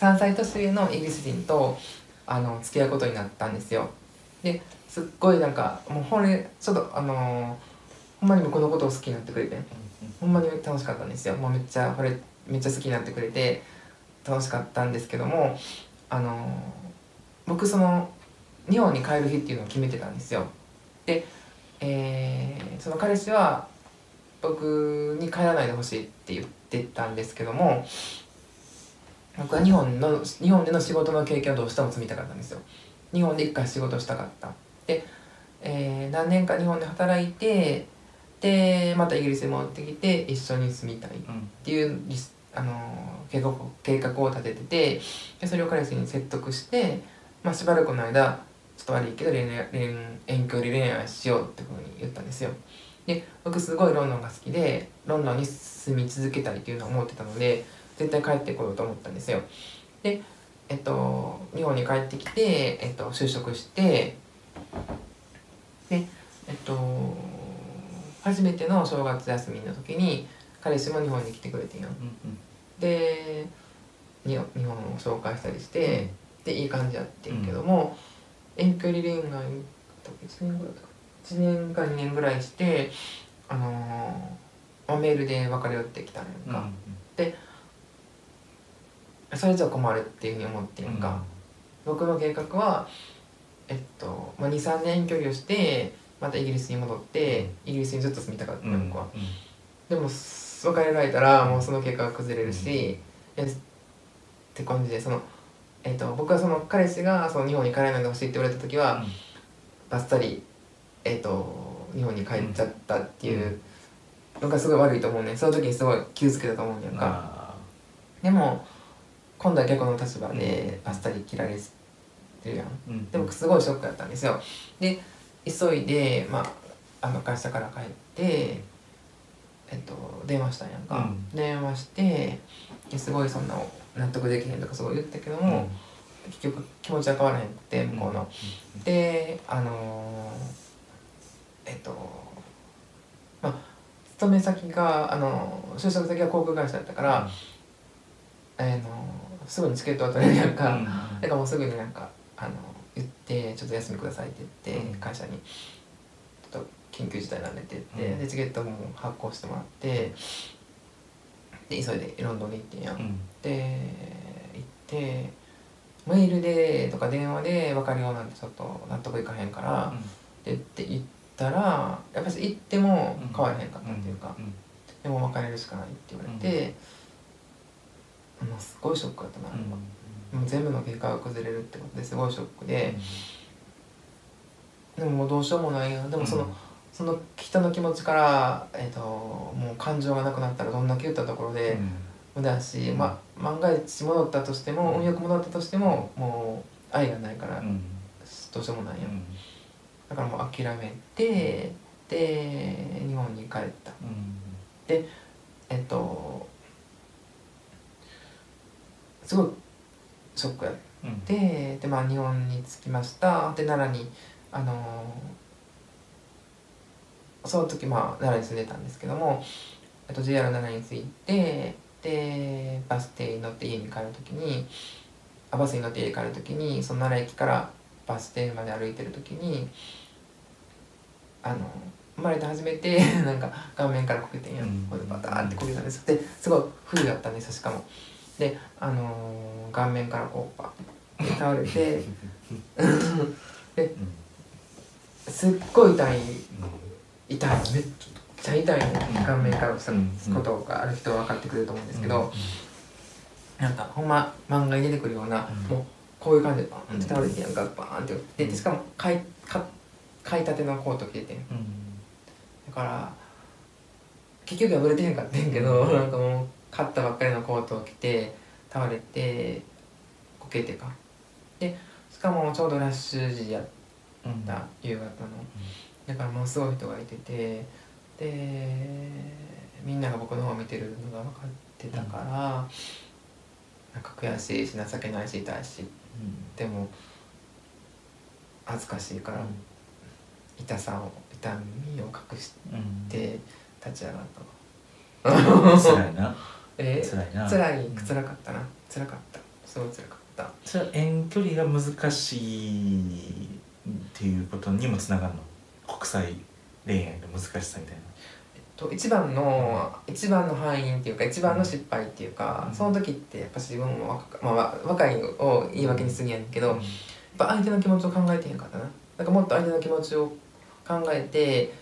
3歳年上のイギリス人とあの付き合うことになったんですよ。ですっごいなんかもうほんにちょっとあのー、ほんまに僕のことを好きになってくれて、ほんまに楽しかったんですよ。もうめっちゃこれめっちゃ好きになってくれて楽しかったんですけどもあのー、僕その日本に帰る日っていうのを決めてたんですよ。で、えー、その彼氏は僕に帰らないでほしいって言ってたんですけども僕は日本の日本での仕事の経験をどうしても積みたかったんですよ。日本で一回仕事したかった。で、えー、何年か日本で働いてでまたイギリスに戻ってきて一緒に住みたいっていう、うん、あの計画計画を立てててでそれを彼氏に説得して、まあ、しばらくの間ちょっと悪いけど恋恋遠距離恋愛しようってふうに言ったんですよ。で僕すごいロンドンが好きでロンドンに住み続けたいっていうのを思ってたので絶対帰ってこようと思ったんですよ。でえっと日本に帰ってきて、えっと、就職してでえっと初めての正月休みの時に彼氏も日本に来てくれてんよ、うんうん、で日本を紹介したりして、うん、でいい感じやってんけども、うん、遠距離恋愛1年ぐらいか1年か2年ぐらいしてあのー、メールで別れ寄ってきたのか、うんそれじゃ困るっていうふうに思ってんか、うん、僕の計画はえっと、まあ、23年距離をしてまたイギリスに戻って、イギリスにずっと住みたかった僕は、でも別れられたらもうその計画が崩れるし、うん、って感じでその、えっと、僕はその彼氏がその日本に帰らないでほしいって言われた時は、ばっさり、えっと、日本に帰っちゃったっていうのがすごい悪いと思うね。その時にすごい気をつけたと思うんやんか。でも今度は逆の立場であっさり切られてるやん、うん、で僕すごいショックだったんですよ。で急いで、まあ、あの会社から帰って、えっと、電話したんやんか、うん、電話してすごいそんな納得できへんとかすごい言ったけども、うん、結局気持ちは変わらへんくて向こうの、であのー、えっとまあ勤め先があの就職先が航空会社だったから、あのすぐにチケットは取れるやんか、うん、だからもうすぐになんかあの言って「ちょっと休みください」って言って、会社に「ちょっと緊急事態なんで」って言って、でチケットも発行してもらってで急いでロンドンに行ってんや、うん、で行ってメールでとか電話で別れようなんてちょっと納得いかへんから、うん、って言ったらやっぱり行っても変わらへんかったっていうか、でも別れるしかないって言われて。もうすごいショックだったな、うん、もう全部の計画が崩れるってことですごいショックで、でももうどうしようもないやでもその、その人の気持ちから、えーと、もう感情がなくなったらどんだけ言ったところで無駄だし、まあ、万が一戻ったとしても運よく戻ったとしてももう愛がないから、どうしようもないや、ん、だからもう諦めてで日本に帰った、でえっとすごいショック。やって、うん、でまあ日本に着きました。で奈良にあのー、その時まあ奈良に住んでたんですけども、えっと、JR 奈良に着いてでバス停に乗って家に帰る時にあバスに乗って家に帰る時にその奈良駅からバス停まで歩いてる時にあの生まれて初めてなんか顔面からこけてん。や、うん、バターってこけたんですですごい冬だったんですしかも。であのー、顔面からこうパッて倒れてですっごい痛い。痛いめっちゃ痛いの。顔面から落ちたことがある人は分かってくれると思うんですけど、なんかほんま漫画に出てくるような、もうこういう感じでバーンって倒れてやんかバーンってでしかも買いか買いたてのコート着てて、だから結局破れてへんかってんけど、なんかもう買ったばっかりのコートを着て倒れてこけてか。でしかもちょうどラッシュ時やった、夕方の、だからもうすごい人がいててでみんなが僕の方を見てるのが分かってたから、うん、なんか悔しいし情けないし痛いし、うん、でも恥ずかしいから、痛さを痛みを隠して立ち上がったわ。辛いなえ？ー、辛いな。辛い。辛かったな。辛かった。すごい辛かった。それは遠距離が難しいっていうことにもつながるの？国際恋愛の難しさみたいな。と一番の一番の敗因っていうか一番の失敗っていうか、うん。その時ってやっぱ自分も若か、まあわ、若いを言い訳にすぎやねんけど、やっぱ相手の気持ちを考えてへんかったな。なんかもっと相手の気持ちを考えて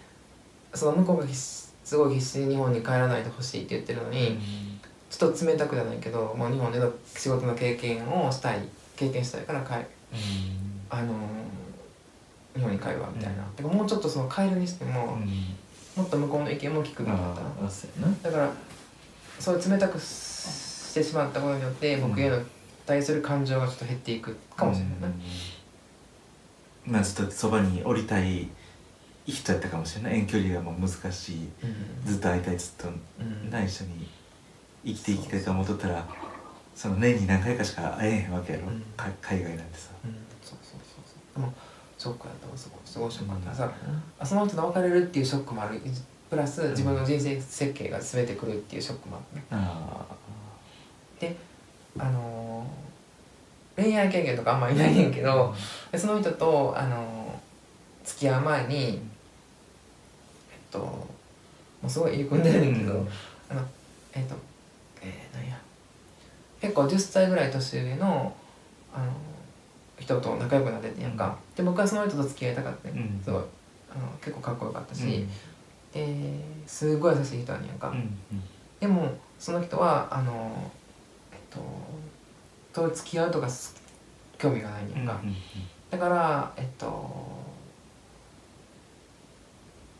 その向こうがすごい必死に日本に帰らないでほしいって言ってるのに、ちょっと冷たくじゃないけど、まあ、日本での仕事の経験をしたい経験したいから帰あのー日本に帰るわみたいな、うん。だからもうちょっとその帰るにしても、もっと向こうの意見も聞くべきだっただからそう冷たくしてしまったことによって僕への対する感情がちょっと減っていくかもしれないな、うん。まあちょっとそばに降りたい人やったかもしれない。遠距離がもう難しい。ずっと会いたいずっと。うん。な一緒に生きていきたいと思っとったらその年に何回かしか会えへんわけやろ、うん。か海外なんてさ。うん。そうそうそうそう。でもショックだったわすごいすごいショックだ。った、うんその人と別れるっていうショックもある。プラス自分の人生設計が全てくるっていうショックもあるね。ああのー恋愛経験とかあんまりないねんけどでその人と、あのー付き合う前にえっともうすごい入り組んでるねんけど、うん。あのえっとえー、何や。結構10歳ぐらい年上のあの人と仲良くなっててんやんか、で僕はその人と付き合いたかったね、うん。すごい。あの結構かっこよかったし、うん。ですごい優しい人やねんか、うんでもその人はあのえっとと付き合うとかす興味がないんやんか、だからえっと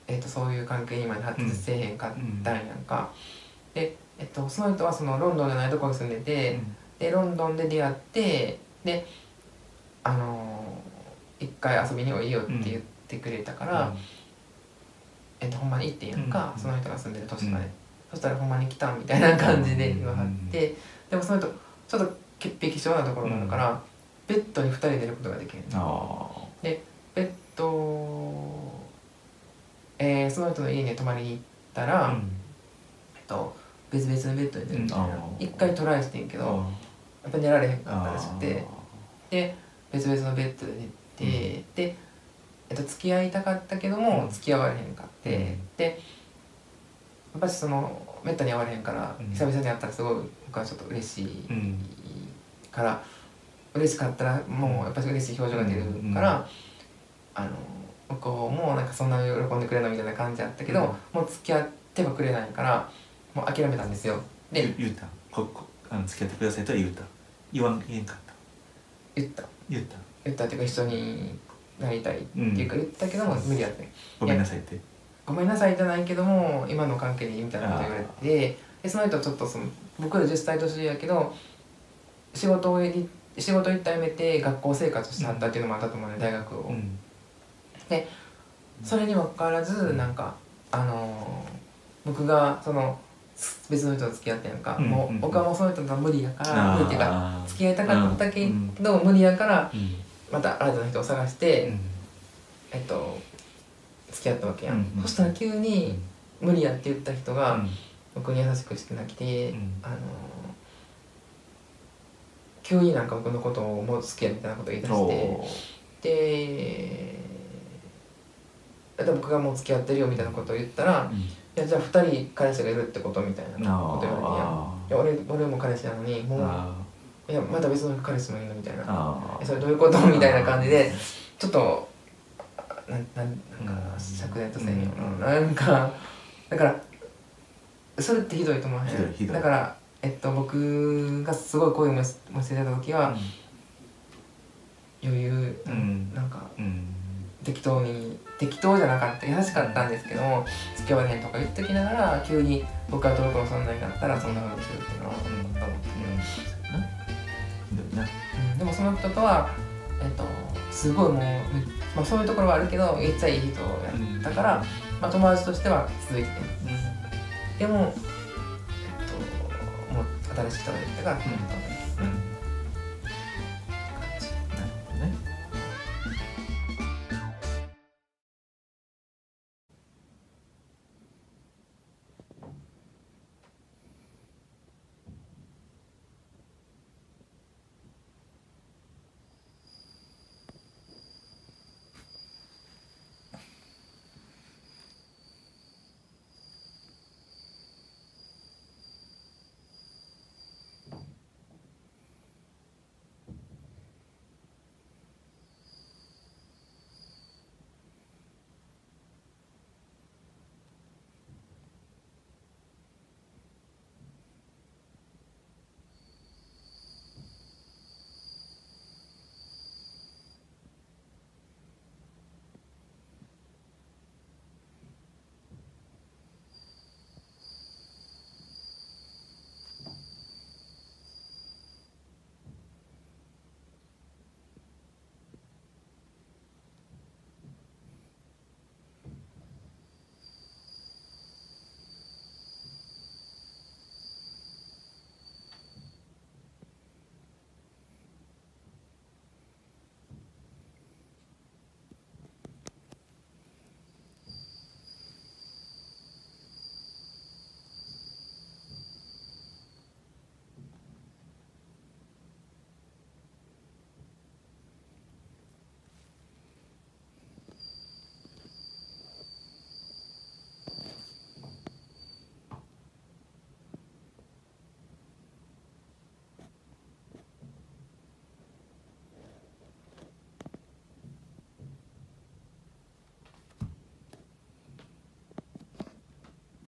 えっとそういう関係にまで発達せえへんかったんやんか、で、えっと、その人はそのロンドンじゃないとこに住んでて、でロンドンで出会ってであの一回遊びにもいいよって言ってくれたから、えっと、ほんまに行ってんやんか、うん。その人が住んでる都市まで、うん。そしたらほんまに来たみたいな感じで言わはって、でもその人ちょっと潔癖症なところがあるから、ベッドに2人で寝ることができるあベッド、えーその人の家に泊まりに行ったら、あえっと、別々のベッドに寝るみたいな。一回トライしてんけどやっぱ寝られへんかったらしくてで別々のベッドで寝て、で、えっと、付き合いたかったけども、うん。付き合われへんかって、うん。でやっぱりそのめったに会われへんから、うん。久々に会ったらすごい僕はちょっと嬉しいうん。から、嬉しかったらもうやっぱり嬉しい表情が出るから、うん。あの向こうもなんかそんな喜んでくれるのみたいな感じだったけど、うん。もう付き合ってはくれないからもう諦めたんですよ。で言言うた。ここあの付き合ってくださいとは言うた。言わん言えんかった。言った。言った。言ったっていうか一緒になりたいっていうか言ったけども無理やって。ごめんなさいって。ごめんなさいじゃないけども今の関係でいいみたいなこと言われてでその人ちょっとその僕より10歳年上やけど仕事を仕事一旦辞めて学校生活してはったっていうのもあったと思うね大学を、うん。それにもかかわらずなんかあのー僕がその別の人と付き合ってんやんか、うんもう僕はもうその人とは無理やから無理っていうか付き合いたかったけうん。ど無理やからうん。また新たな人を探して、うん。えっと付き合ったわけやん、うんうん。そしたら急に無理やって言った人が、うん。僕に優しくしてなきて、うん。あの急になんか僕のことをもう好きやみたいなこと言い出してで僕がもう付き合ってるよみたいなことを言ったら「うん。いやじゃあ2人彼氏がいるってこと?」みたいなこと言われて「いや俺俺も彼氏なのにもうあいやまた別の彼氏もいるの?」みたいな。あ「えそれどういうこと?」みたいな感じでちょっとなんなんなんかうん。釈然とせんよ。うん。ななんかだからそれってひどいと思わへん？だからえっと僕がすごい恋をもしもしてた時は余裕、うん。なんかうん適当に適当じゃなかった優しかったんですけども付き合われへんとか言っときながら急に僕が届くのそんなになったらそんな風にするっていうのは思ったの、ひどいなうん。でもその人とはえっとすごいもう、まあ、そういうところはあるけどめっちゃいい人やったから、まあ、友達としては続いてて。でも、えっと、もう新しい人ができたから、ん